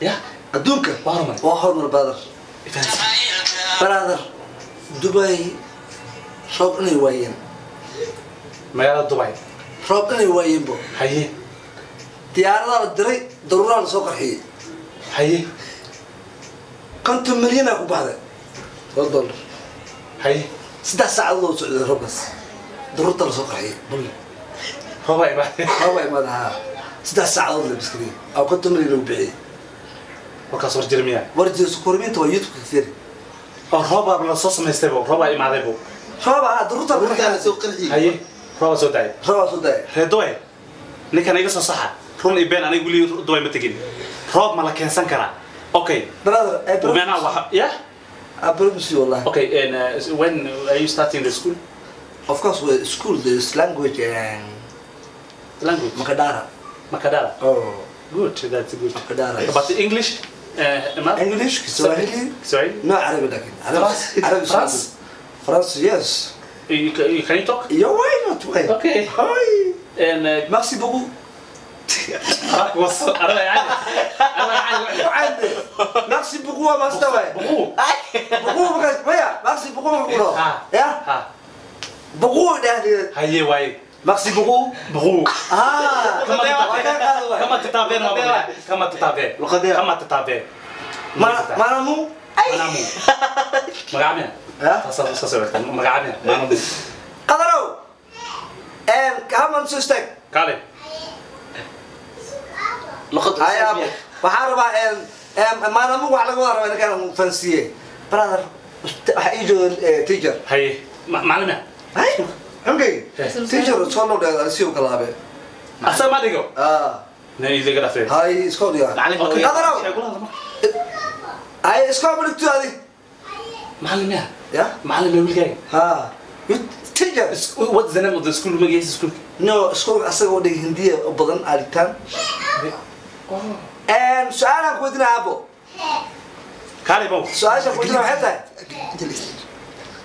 ya adduunka waa horumar waa horumar brother Ifahantay. brother dubai roob inay waayeen magaalada dubai. Roob inay waayeenbo haye diyaaradaa la diray daruuraa la soo qarxiyey haye konton milyanaa ku baxday oo dollar haye saddex saacadood oo socday roobkaas daruurta la soo qarxiyey bul rooba imaa rooba imaada haa saddex saacadood la biskadiyey oo konton milyan lagu bixiyey warkaas war jira miyaa warjeesu kormiinta waa youtube kafiri oo roobaa la soo roobaa imaadaybo rooba haa daruurta la Dhulkaan qarxiyey soo qarxiyey. haye roobaa soo daayay. Roobaa soo daaya reer dubai ninkan iga soo saxa. Run iyo been aniga weli dubai ma tegin. Roob ma la keensan karaa. Okay brother I promise- waxa yeah I promise you wallahi okay and uh, when are you starting the school? Of course we school there's language and language? Makadara. Makadara. Oh. Good that's good. Makadara but the english انجلش كسواهيلي كسواهيلي نو عربي لكن. عربي. عربي فرنس فرنس يس كان يو توك يو واي نوت واي أوكي هاي ان ميرسي بوكو راك وصل أنا يعني أنا يعني عندي ميرسي بوكو ما استوى بوكو بوكو ما ويا ميرسي بوكو ما بوكو يا بوكو ده هي واي مارسي بغو بغو آه كما تتابع كما تتابع كما تتابع مرامو مرامو مغامي مغامي مرامو قدروا ام كمان سوستك قالي لقد هيا وحاربا ام مرامو وعلى غوار أنا كان فنسيه برادر واحد يجو تيجر. هي معلمة. هي عمري تيجر تصلوا ده سيو كلابه أصلا ما ديجو آه نعم إذا كلا فيه هاي سكول يا أوكي هذا راو هاي سكول بدك تقول هذه معلم يا يا معلم يا ولكي ها تيجر وات زين وده سكول ما جاي سكول نو سكول أصلا وده هندية بدن أريتان أم سؤالك ودنا أبو كاري بو سؤالك ودنا حتى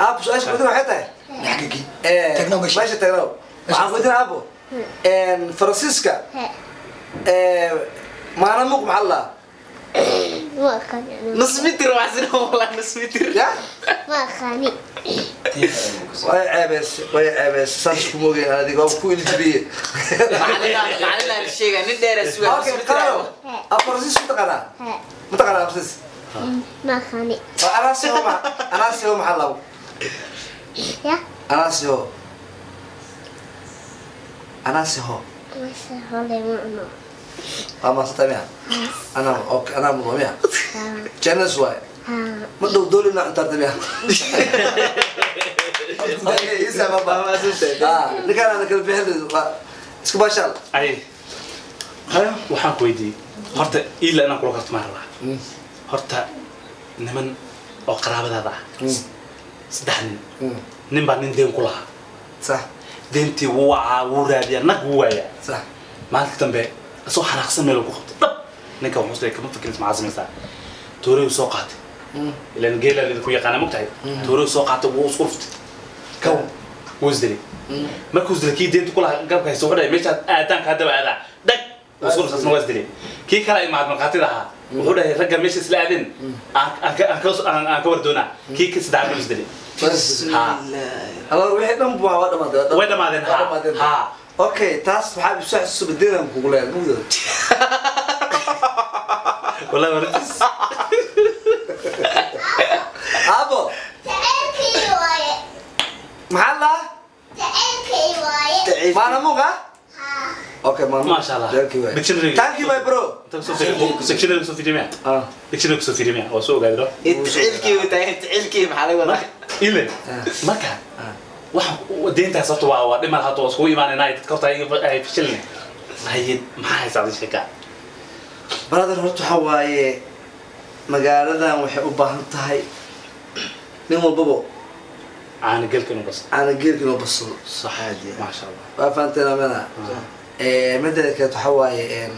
أبو سؤالك ودنا حتى maxagagi meesha tagnow waxaan ku idin abo faransiiska maana muq maxaa la نص متر وعسل والله نص متر لا ما خاني ويا عبس ويا عبس سانش كموجي هذه قام كويل جبيه معلنا معلنا الشيء يعني ندير سوي أوكي بتقرأ أفرزيس متقرأ متقرأ أفرزيس ما خاني أنا سيوم أنا سيوم حلاو Ja. Anasio. Anasio. Amastamia. Anam ok anam lumia. Channel swai. Ma dou dou na antar tamia. Okay, isa ba ba ma sunte. Ah, nikana na kala bixin wa isku bashal. Ay. Hayo waxaan ku weydiiyey. Horta ila inaan kula karto ma rabaa. Horta niman oo qaraabadaada ah saddex nin nin baa nin deen ku lahaa deentii wuu wacaa wuu raadiyaa nag wuu waayaa. Maalinta dambe asoo xanaaqsan meel ku qabto dhab! Ninka wuxuu kama fikiris maxaa samaysaa toorey soo qaatay. Ilan geela idinku yaqaana mogtahay toorey soo qaatay wuu isku ruftay. Kaw wuu isdilay markuu isdilay kii deenta kulahaa garabka haysta wuxuu dhahay meeshaad aadaanka haddaba aadaa dhag! Wuu isku ruftasna waa isdilay kii kale ay mahad markhaatida ahaa wuxuu dhahay ragga meesha isla aadeen aan ka- aan ka- aan aan ka war doonaa kii saddexaad buu isdilay Way dhamaadeen okay taas waxaa isu xasuusa beddelan kugu leeyahay mugdada wallahi warintiis abo. Maxaa la maana muqa okay maana Masha Allah. Dictionary. thank you my bro. Sectionary ku soo fiiriya ah. Dictionary ku soo fiiriya waa soo ogaadiro ficilkii uu ile? Marka waxa deentaas horta waa waa dhimal hadda waa iskugu imaanayna dadka horta ay ay fashilin haye maxaa haysaa adin sheeka? Brother horta waxaa waaye magaaladan waxay u baahan tahay nin walbaba. Caana gelkanu bas aana geelka inoo basado saxaadi. Maasha allah waa fahanteen amena mideeda kaleet waxaa waaye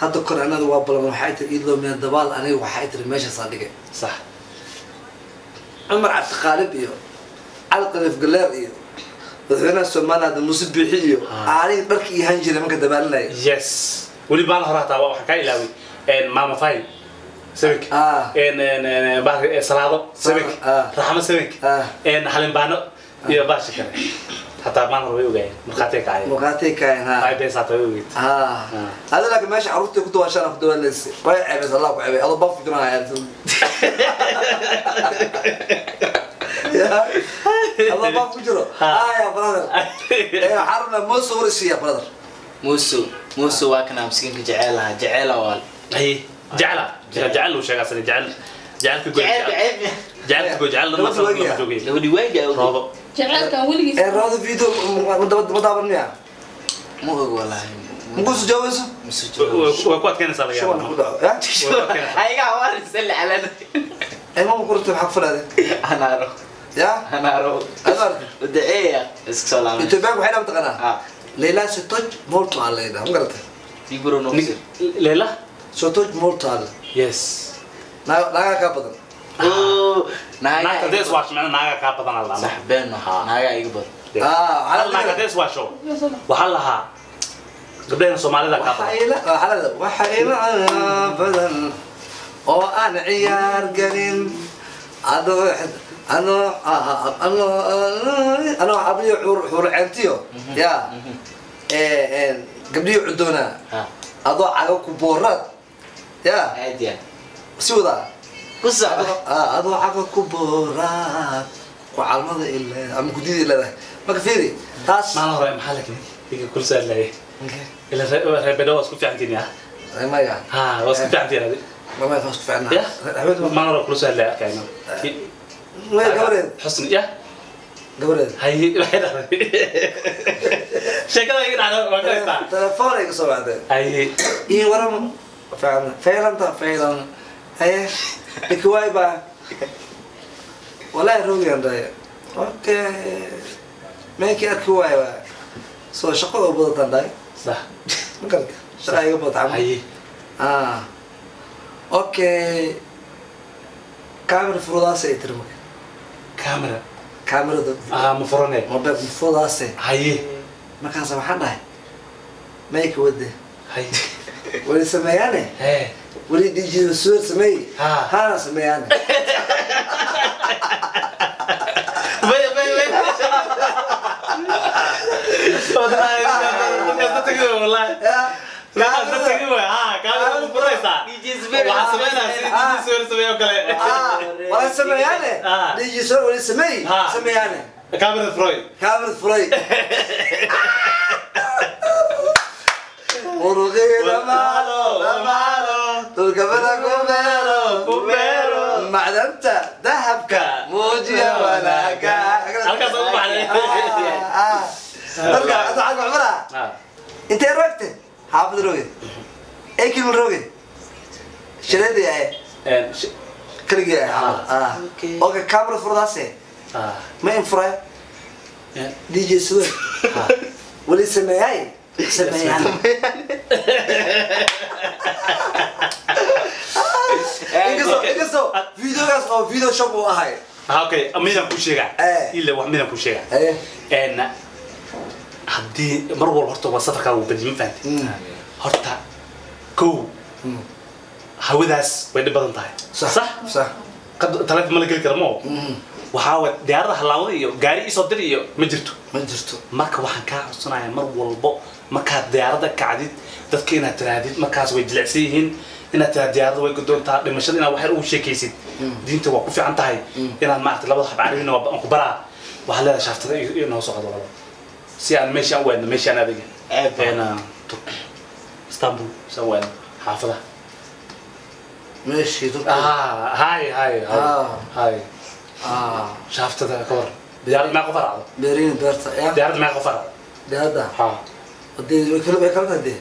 hadda kor anada waa balan waxay tiri idloo meel dabaal aniga waxay tiri meeshaasaa dhigay. Sax cumar cabdiqaalib iyo cali qaliif galeer iyo madaxweynaha soomaaliya hadda muuse biixi iyo aniga dharka iyo han jiray marka dabaalinaya yes. Weli baan hore hataa waxaan kaa ilaaway een mama fay sabik een een een baar salaado sabik raxmo sabik een halimbaano iyo baashi kale hataa maan hore way ogaayeen. Markhaatay kacayeen muqaatay kayan ha. Ay bees hataa way ogeyd ah hada laakiin meesha carruurta ku dawaashaan ku dawaalaysa way ceebaysa allah الله باب كجرو آه يا برادر أيوه حرنا موسو ورسي يا برادر موسو موسو واكنا مسكين جعيلها جعلها وال. اي جعلها. جعل وش قاصد؟ جعل جعلك يقول جعل جعلك يقول جعل لما صار لو دي وين راضو جعل كان ولي اي راضو فيديو مدبد مدابرني مو هو والله. مقص جوز مقص جوز وكوات كان صار يا شو أنا هاي قاعد وارد سل على أي ما مقرت محق فلاد أنا عرفت. يا؟ أنا عرفت. أنا عرفت. دعيه اسك سلام انت باك وحنا بتقنا ليلى ستوج مولت على ليلى ما قرت تيبرو نوكسر ليلى؟ ستوج مولت على يس لا لا كابتن أوه. ناقه تدس واش معنا ناقه كابتن الله صاحبين ها آه. ناقه يقبل. آه على ناقه تدس واشو. وحلها. قبلين لا كابتن. وحيلا وحيلا بدل oo aan ciyaar gelin. Anoo anoo anoo abriyo xurceentiyo ya. Ee gabdhiyo cudoona adoo cago ku booraad ya. Si wadaa Ah, adoo cago ku booraad ku calmada ilaa ama gudida iladahay marka fiiri? Taas maalin hore maxaa laakiin iga kul saadlayay ila reebedho waa isku fiicantiin ya. Maya ha waa isku fiicantiin hore kula saadlay arkayna maya gabareed xusni ya gabareed hay waxay dhahday sheekada iga dhacda waa kalaystaa telefoon ay ka soo bacdeen hay iyo waran fiican faylanta faylan haye bikawaay baa walaahi rogiyan dhaye okay meenkii arki waay waa soo shaqo oo badatan dhahay sax ma garata shaqa iga badata camal hay ah okay camera furudaas ay tiri marka camera? Camerada ma furane mobil furudaase hay markaasa waxaan dhahay mayka wade hay wali sameeyaane hee wali dijital suwer sameey Ha. hana sameeyaane wallahi dadka dadka ma furaysaa DJ Spirit. waxaa sameynaa si Ah. DJ Spirit sameeyo kale wala sameeyaane Ha. dijital wali sameey sameeyaane camera furay camerad furay muruqeeda maalo maalo dulkabada ku beero ku beero. macdanta dahabka muujiya wanaaga Halkaas ugu baxday. dalka hadda xagga cumara ah. Intee roogte xaafad rooge ekil rooge shareedi ahe. Kaligii ahe. Ah. Okay. oka camera furdaase ah. Ma in furay dj suwe wali sameeyay sameeyaan inkastoo inkastoo videogaas oo video shop uu ahay ah okay. Midaan ku sheegaa Eh. ila wax midaan ku sheegaa Eh, haddii mar walba horta waa safarkaa uu badi ma fahanti Mm. horta kow. Mm. hawadaas way dhib badan tahay. Sax taleefon ma la geli kara mo Mm, waxaa wa diyaarada halaawada iyo gaari isoo dir iyo ma jirto. Ma jirto. Marka waxaan kaa codsanayaa mar walbo markaad diyaarada kacdid dadka inaad tirahdid markaas way jilicsan yihiin. Inaad tiraad diyaarada way godoontaa dhimashada inaad waxyar ugu sheekaysid. Diinta waa ku fiican tahay inaad maarata labada hab carabina waa ku baraa. Waxaad leedahay shaaftada iyo noo socdo laba si aan meeshaan u aadno meeshaan adiga turki istanbul. Saan u aadno xaafadaha meeshii ah hay hay hay Ah. hay ah. Shaaftada ka war diyaarad meeqa qof raacdo beeriin beerta ya diyaarad meeqa qof raacdo beerda ha. Hadii way kala way kala tahay dee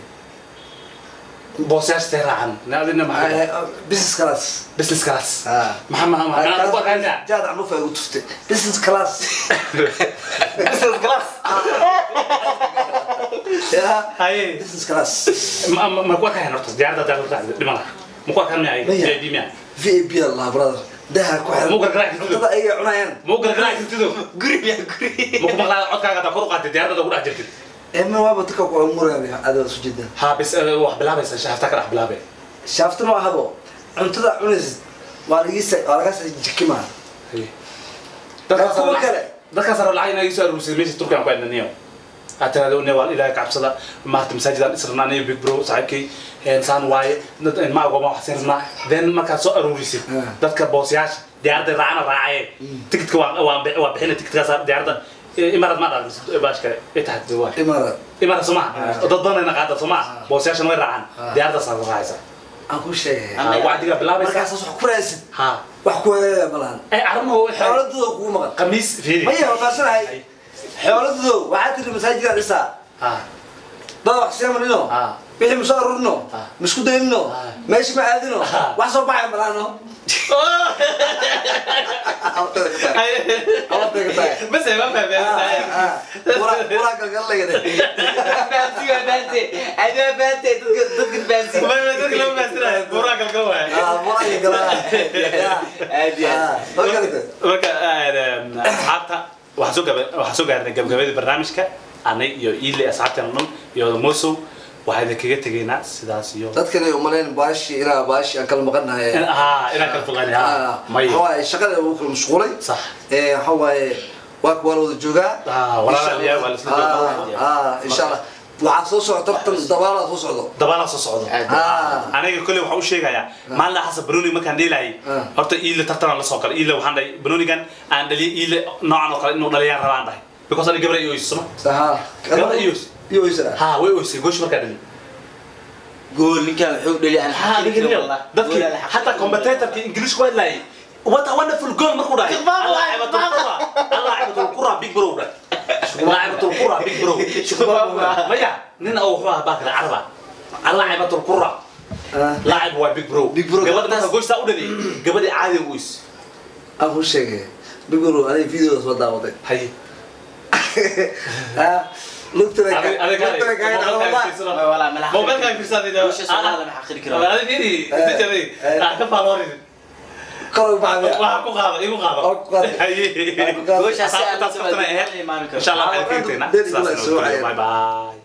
boosayaashtay raacan adina maxaa business class. Business class. Ah maxaa maxaa maxaa jaad igu tuftay business class business class. Business class ma ma ma ku aqaan horta diyaarada diyaarada raacdo dhimana ma ku aqaan miyaa Maya. VIP miyaa vip allah brother. Daha ku xiran Muu gargaraac jirto. cuntada ay cunayaan ma u gargaraac jirtido guri ya guri ma ku maqlaa codkaaga taa kor u qaatay diyaarada ku dhex jirtid ema waaba dadka ku amuraya ada isu jeedaan ha bis wax bilaabaysa shaafta ka dhex bilaabay shaafta ma ahabo cuntada cunaysid waa lagisa waa laga jikimaa dadkaas kuwa kale dadkaas rab lacag inaa soo aruurisay meesha turkiyan ku adnaniyo aad ne waa ilaahay kacabsada maarta masaajidaan israbnaa aniyo big bro saaxiibkay saan waaye dad een ma ogoma waxaan rabnaa then markaad soo aruurisid dadka boosyaasha diyaaradda raacana raacayeen ticketka waa waa bi- waa bixina ticketkaasaa diyaaradda imarad ma dhaarmisid baashka itaxad waa imaarad. Imarad soo maha Ah. dad badanayna qaada soo maha boosyaashana way raacaan. Diyaaraddaas raacaysa aan xooladooda waxaa tiri dhisaa dad wax siyamanino بيحي مصاررنا مسكو ديننا ماشي معادنا وحصل بعض مرانا بس ما فاهم آه. وراك قال لي كده. فانسي ما أنا فانسي. تدق فانسي. ما تدق لو فانسي وراك القوة. آه وراك القوة عادي. وكا اصحابتها waxaa soo gaarnay gabagabadii barnaamijka anay iyo iile asxaabteena dhan iyo mosow waxaa idinkaga tegaynaa sidaas iyo dadkana umaleyn baashi inaa baashi aan kala maqannahay. Inaan kala fogaanay ah, shaqada uu kala mashquulay. Sax. Eh, Waxa waaye waa kuwaa wada joogaa. Ah, ah, insha allah. waxaa soo socota tan dabaalaa soo socdo. Dabaalaa soo socdo. Aniga kolley waxaan u sheegayaa maalin xasan banooni markaan dheelaayay horta iile tartanaan la soo galay iile waxaan dhahay banoonigan aan dhaliyay iile noocan oo kale inuu dhaliyaan rabaan dhahay because ani gabra iyo oys soma gabra iyo oys hataa combatetarka ingiliishka waa laayay what a wonderful goal markuu dhahay. Allah cibatul qura allah cibatul qura big bro. Dhahay allah cibatul qura big bro. Maya nin oo wuxuu ahaa baakra carba allah cibatul qura ah. laacib waa big bro. Big bro. Gabadhaas goysta u dhalay gabadhi caadi ugu is aan ah, ku sheegay. Big bro aniga videodaas waa daawaday. Hay. Ah. لقطة لقطة كاين على والله ان ملح موقع كان في سادي ان وش اسمه هذا ملح خير ان هذا ديدي ديدي دي راح ان وريني كوي بعد واحد كوغاب ان غاب وش اسمه هذا ملح ان شاء الله باي باي